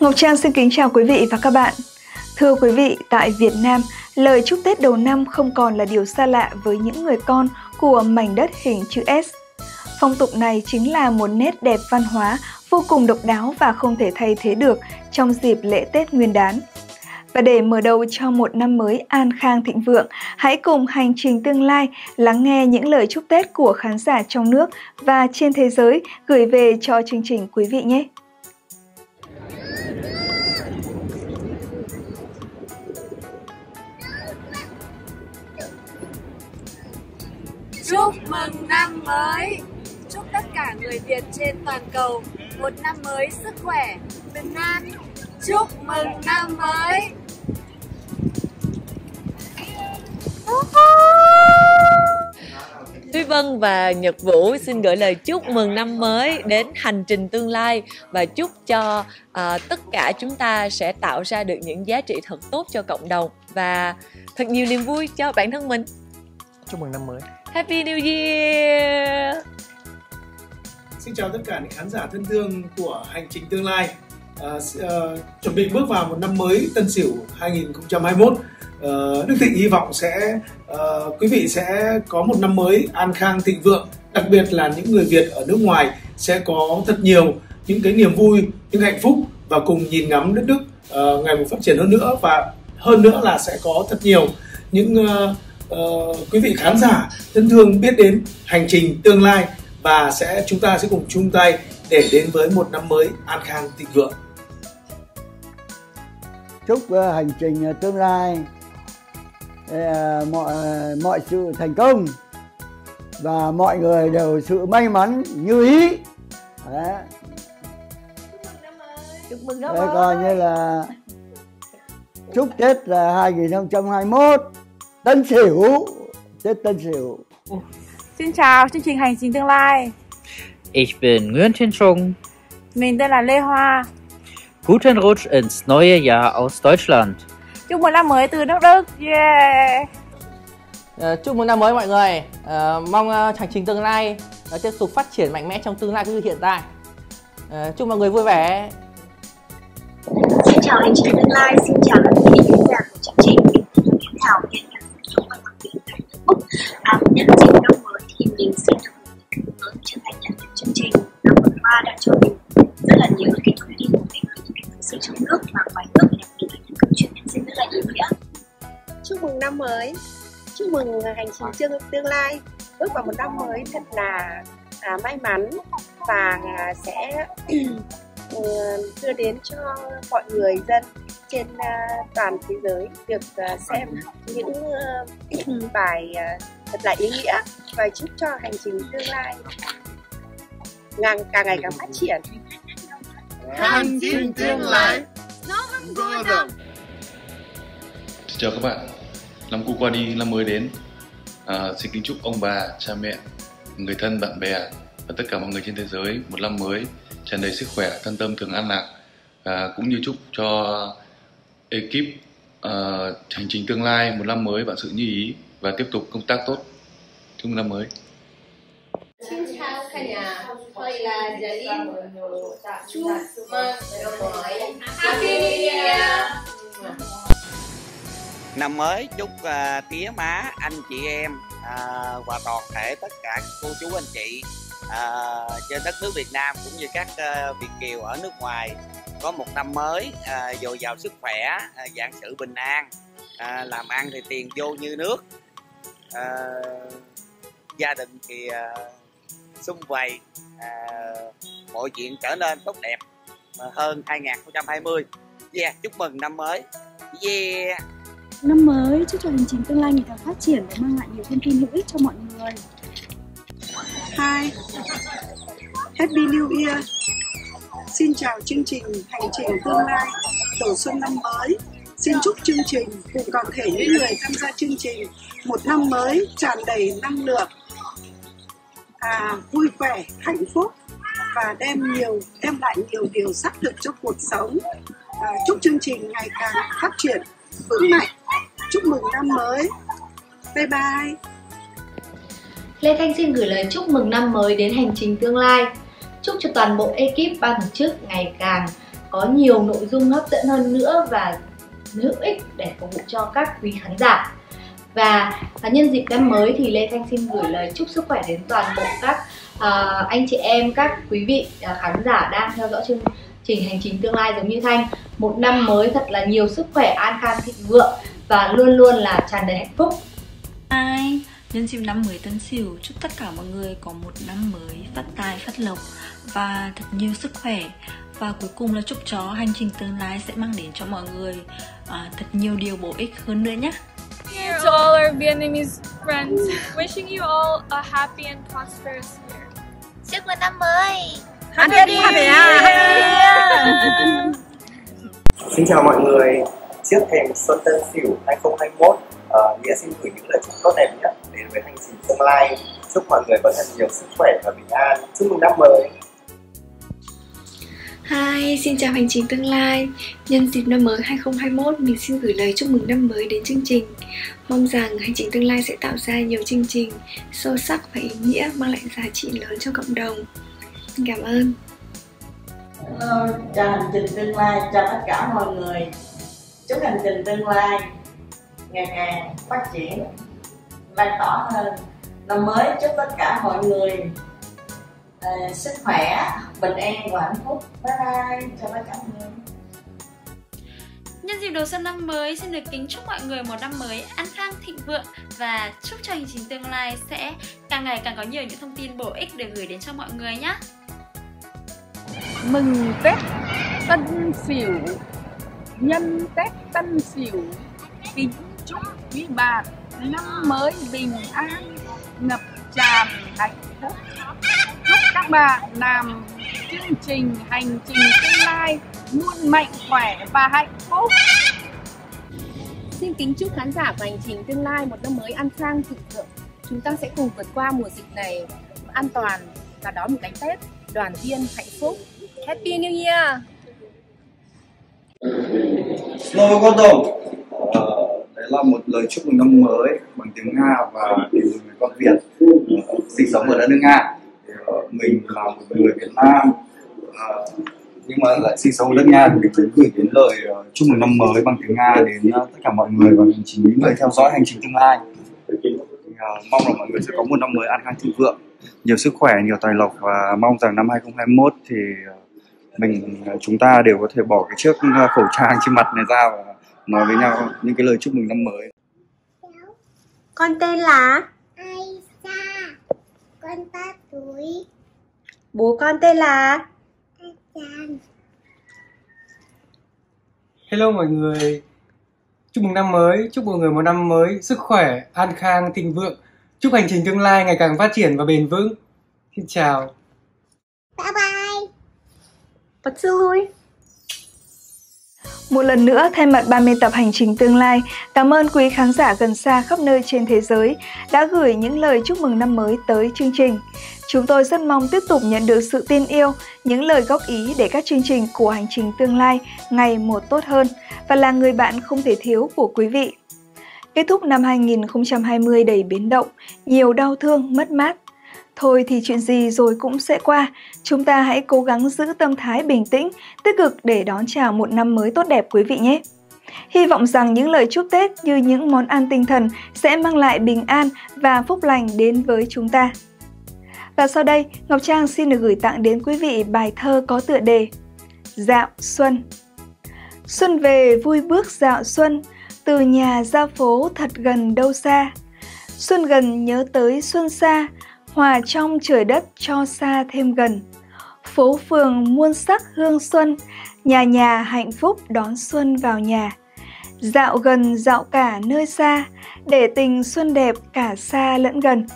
Ngọc Trang xin kính chào quý vị và các bạn. Thưa quý vị, tại Việt Nam, lời chúc Tết đầu năm không còn là điều xa lạ với những người con của mảnh đất hình chữ S. Phong tục này chính là một nét đẹp văn hóa vô cùng độc đáo và không thể thay thế được trong dịp lễ Tết Nguyên đán. Và để mở đầu cho một năm mới an khang thịnh vượng, hãy cùng hành trình tương lai lắng nghe những lời chúc Tết của khán giả trong nước và trên thế giới gửi về cho chương trình quý vị nhé. Chúc mừng năm mới! Chúc tất cả người Việt trên toàn cầu một năm mới sức khỏe, bình an. Chúc mừng năm mới! Thúy Vân và Nhật Vũ xin gửi lời chúc mừng năm mới đến hành trình tương lai và chúc cho uh, tất cả chúng ta sẽ tạo ra được những giá trị thật tốt cho cộng đồng và thật nhiều niềm vui cho bản thân mình. Chúc mừng năm mới. Happy New Year! Xin chào tất cả những khán giả thân thương của hành trình tương lai. À, uh, chuẩn bị bước vào một năm mới Tân Sửu 2021. Uh, à, Đức Thịnh hy vọng sẽ uh, quý vị sẽ có một năm mới an khang thịnh vượng. Đặc biệt là những người Việt ở nước ngoài sẽ có thật nhiều những cái niềm vui, những hạnh phúc và cùng nhìn ngắm đất Đức uh, ngày một phát triển hơn nữa và hơn nữa là sẽ có thật nhiều những uh, uh, quý vị khán giả thân thương biết đến hành trình tương lai và sẽ chúng ta sẽ cùng chung tay để đến với một năm mới an khang thịnh vượng. Chúc uh, hành trình uh, tương lai uh, mọi uh, mọi sự thành công và mọi người đều sự may mắn như ý. Đấy. Chúc mừng năm Đấy, mới! coi như là chúc Tết là 2021 Tân Sửu. Tết Tân Sửu. Xin chào chương trình Hành trình tương lai. Ich bin Nguyen Thiên Trung. Mình tên là Lê Hoa. Guten Rutsch ins neue Jahr aus Deutschland. Chúc mừng năm mới từ nước Đức Yeah. Ờ, chúc mừng năm mới mọi người. Ờ, mong ờ, hành trình tương lai ờ, tiếp tục phát triển mạnh mẽ trong tương lai cũng như hiện tại. Ờ, chúc mọi người vui vẻ. Xin chào hành trình tương lai, xin chào các quý vị mừng năm mới. Chúc mừng hành trình tương tương lai. Bước vào một năm mới thật là à, may mắn và à, sẽ ừ, đưa đến cho mọi người dân trên à, toàn thế giới được à, xem những à, bài à, thật là ý nghĩa và chúc cho hành trình tương lai càng càng ngày càng phát triển. Hành trình tương lai. Xin chào các bạn Năm cũ qua đi, năm mới đến à, Xin kính chúc ông bà, cha mẹ, người thân, bạn bè Và tất cả mọi người trên thế giới Một năm mới tràn đầy sức khỏe, thân tâm thường an lạc à, Cũng như chúc cho ekip à, hành trình tương lai Một năm mới vạn sự như ý Và tiếp tục công tác tốt Chúc năm mới Xin chào cả nhà, tôi là Jalin. Chúc mừng năm mới. Happy New Year! Năm mới chúc uh, tía má anh chị em uh, và toàn thể tất cả các cô chú anh chị uh, trên đất nước Việt Nam cũng như các uh, Việt kiều ở nước ngoài. Có một năm mới uh, dồi dào sức khỏe uh, dạng sự bình an uh, làm ăn thì tiền vô như nước. Uh, gia đình thì uh, vầy uh, mọi chuyện trở nên tốt đẹp hơn 2020 yeah chúc mừng năm mới. Yeah. Năm mới chúc cho hành trình tương lai ngày càng phát triển và mang lại nhiều thông tin hữu ích cho mọi người. Hi, Happy New Year. Xin chào chương trình Hành trình tương lai đầu xuân năm mới. Xin chúc chương trình cùng toàn thể những người tham gia chương trình một năm mới tràn đầy năng lượng, à, vui vẻ, hạnh phúc và đem nhiều đem lại nhiều điều xác thực cho cuộc sống. À, chúc chương trình ngày càng phát triển vững mạnh. Chúc mừng năm mới. Bye bye. Lê Thanh xin gửi lời chúc mừng năm mới đến hành trình tương lai. Chúc cho toàn bộ ekip ban tổ chức ngày càng có nhiều nội dung hấp dẫn hơn nữa và hữu ích để phục vụ cho các quý khán giả và nhân dịp năm mới thì Lê Thanh xin gửi lời chúc sức khỏe đến toàn bộ các uh, anh chị em các quý vị uh, khán giả đang theo dõi chương trình hành trình tương lai giống như Thanh một năm mới thật là nhiều sức khỏe an khang thịnh vượng và luôn luôn là tràn đầy hạnh phúc Ai Nhân dịp năm mới Tân Sửu, chúc tất cả mọi người có một năm mới phát tài phát lộc và thật nhiều sức khỏe và cuối cùng là chúc cho hành trình tương lai sẽ mang đến cho mọi người uh, thật nhiều điều bổ ích hơn nữa nhé. To all our Vietnamese friends, wishing you all a happy and prosperous year. Chúc mừng năm mới. Happy New Year! Xin chào mọi người. Trước thềm Xuân Tân Sửu 2021, uh, Nghĩa xin gửi những lời chúc tốt đẹp nhất đến với hành trình tương lai. Chúc mọi người có thật nhiều sức khỏe và bình an. Chúc mừng năm mới. Hi, xin chào hành trình tương lai Nhân dịp năm mới 2021, mình xin gửi lời chúc mừng năm mới đến chương trình Mong rằng hành trình tương lai sẽ tạo ra nhiều chương trình sâu sắc và ý nghĩa mang lại giá trị lớn cho cộng đồng Xin cảm ơn Hello, chào hành trình tương lai, chào tất cả mọi người Chúc hành trình tương lai ngày càng phát triển, lan tỏa hơn Năm mới chúc tất cả mọi người uh, sức khỏe, bình an và hạnh phúc. Bye bye, chào tất cả mọi người. Nhân dịp đầu xuân năm mới, xin được kính chúc mọi người một năm mới an khang thịnh vượng và chúc cho hành trình tương lai sẽ càng ngày càng có nhiều những thông tin bổ ích để gửi đến cho mọi người nhé. Mừng Tết Tân Sửu Nhân Tết Tân Sửu, Kính chúc quý bạn năm mới bình an, ngập tràn hạnh phúc chúc các bạn làm chương trình, hành trình tương lai luôn mạnh khỏe và hạnh phúc Xin kính chúc khán giả của hành trình tương lai một năm mới an khang, thịnh vượng. Chúng ta sẽ cùng vượt qua mùa dịch này an toàn và đón một cái Tết đoàn viên hạnh phúc. Happy New Year! Hello con Tổng ờ, Đấy là một lời chúc mừng năm mới bằng tiếng Nga và từ người con Việt. Ờ, sinh sống ở đất nước Nga. Ờ, mình là một người Việt Nam. Nhưng mà lại sinh sống ở đất Nga thì mình muốn gửi đến lời chúc mừng năm mới bằng tiếng Nga đến tất cả mọi người và chính những người theo dõi hành trình tương lai. Mong là mọi người sẽ có một năm mới an khang thịnh vượng, nhiều sức khỏe, nhiều tài lộc và mong rằng năm 2021 thì mình ờ, chúng ta đều có thể bỏ cái chiếc ờ, khẩu trang trên mặt này ra và nói với nhau những cái lời chúc mừng năm mới. Con tên là? Aisa Con 3 tuổi Bố con tên là? Chan Hello mọi người. Chúc mừng năm mới, chúc mọi người một năm mới sức khỏe, an khang, thịnh vượng. Chúc hành trình tương lai ngày càng phát triển và bền vững. Xin chào Поцелуй Một lần nữa, thay mặt ban biên tập Hành trình tương lai, cảm ơn quý khán giả gần xa khắp nơi trên thế giới đã gửi những lời chúc mừng năm mới tới chương trình. Chúng tôi rất mong tiếp tục nhận được sự tin yêu, những lời góp ý để các chương trình của Hành trình tương lai ngày một tốt hơn và là người bạn không thể thiếu của quý vị. Kết thúc năm 2020 đầy biến động, nhiều đau thương, mất mát. Thôi thì chuyện gì rồi cũng sẽ qua, chúng ta hãy cố gắng giữ tâm thái bình tĩnh, tích cực để đón chào một năm mới tốt đẹp quý vị nhé. Hy vọng rằng những lời chúc Tết như những món ăn tinh thần sẽ mang lại bình an và phúc lành đến với chúng ta. Và sau đây, Ngọc Trang xin được gửi tặng đến quý vị bài thơ có tựa đề Dạo Xuân. Xuân về vui bước dạo xuân, từ nhà ra phố thật gần đâu xa. Xuân gần nhớ tới xuân xa, hòa trong trời đất cho xa thêm gần. Phố phường muôn sắc hương xuân, nhà nhà hạnh phúc đón xuân vào nhà. Dạo gần dạo cả nơi xa, để tình xuân đẹp cả xa lẫn gần.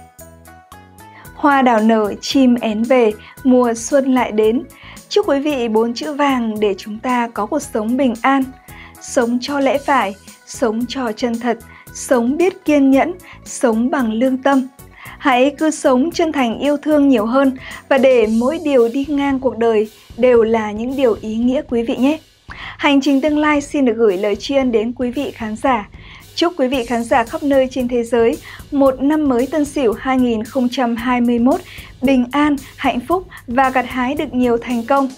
Hoa đào nở, chim én về, mùa xuân lại đến. Chúc quý vị bốn chữ vàng để chúng ta có cuộc sống bình an, sống cho lẽ phải, sống cho chân thật, sống biết kiên nhẫn, sống bằng lương tâm. Hãy cứ sống chân thành yêu thương nhiều hơn và để mỗi điều đi ngang cuộc đời đều là những điều ý nghĩa quý vị nhé. Hành trình tương lai xin được gửi lời tri ân đến quý vị khán giả. Chúc quý vị khán giả khắp nơi trên thế giới một năm mới Tân Sửu 2021 bình an, hạnh phúc và gặt hái được nhiều thành công.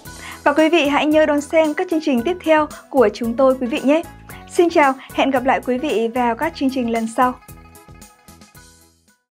Và quý vị hãy nhớ đón xem các chương trình tiếp theo của chúng tôi quý vị nhé. Xin chào, hẹn gặp lại quý vị vào các chương trình lần sau.